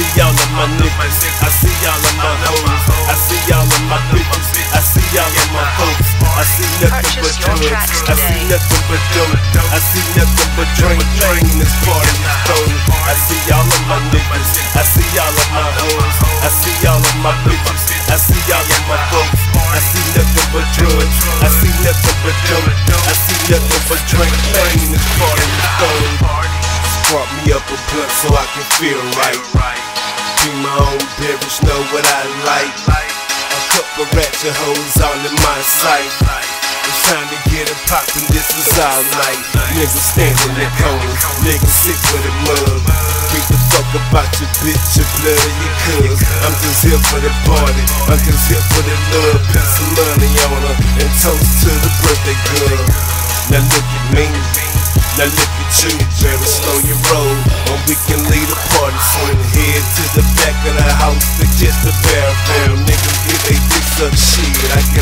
I see y'all of my hoes. I see y'all of my bitches. I see y'all of my folks. I see nothing but drugs. I see nothing but dope. I see nothing but drink, drink. This party is stolen. I see y'all of my niggas. I see y'all of my hoes. I see y'all of my bitches. I see y'all of my folks. I see nothing but drugs. I see nothing but dope. I see nothing but drink, drink. This party is stolen. Brought me up a blunt so I can feel right. Beverage, know what I like. A couple ratchet hoes all in my sight. It's time to get it poppin', this is all night. Niggas standing in corners, niggas sick with a mug. Beat the fuck about your bitch, your blood, and your cuz. I'm just here for the party, I'm just here for the love. Put some money on her, and toast to the birthday girl. Now look at me. Now look at you, better slow your roll,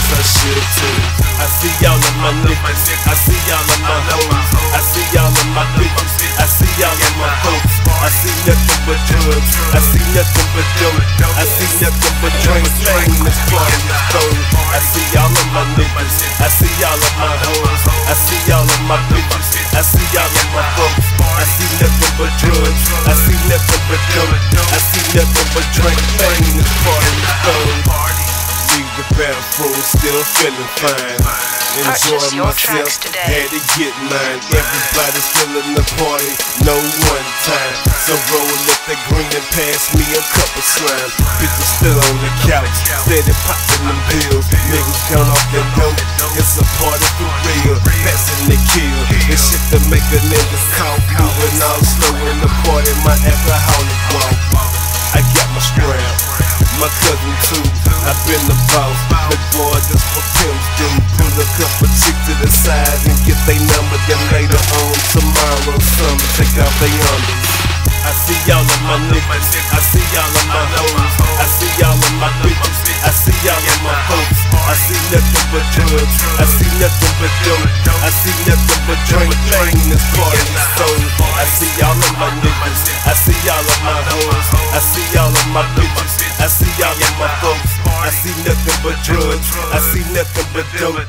I guess should too. I see y'all of my niggas, I see y'all of my hoes, I see y'all of my bitches, I see y'all of my folks. I see nothing but drugs, I see nothing but dope, I see nothing but drink, drink. This party is stolen. I see y'all of my niggas, I see y'all of my hoes, I see y'all of my bitches. I see y'all of my folks. I see nothing but drugs. I see nothing but dope. I see nothing but drink. Bang this party is stolen. The bathroom still feeling fine. Enjoy Purchase your myself, had to get mine. Everybody still in the party, no one time. So roll up the green and pass me a cup of slime. Bitches still on the couch, steady popping them pills. Niggas count off their dope. It's a party for real, passing the kill. It's shit to make a nigga cough. Moving all slow in the party, my alcoholic too. i been the boss, the boy just for pimps do. Pull a couple chicks to the side and get they number. Then later on tomorrow, some take out they unders. I see y'all of my niggas, I see y'all of my hoes, I see y'all of my bitches, I see y'all of my folks. I see nothing but drugs, I see nothing but dope, I see nothing but drink, drink. This party is. I see y'all of my niggas, I see y'all of my hoes, I see y'all nothing but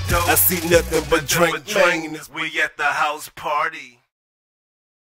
dope, I see nothing but drink, drink. We at the house party.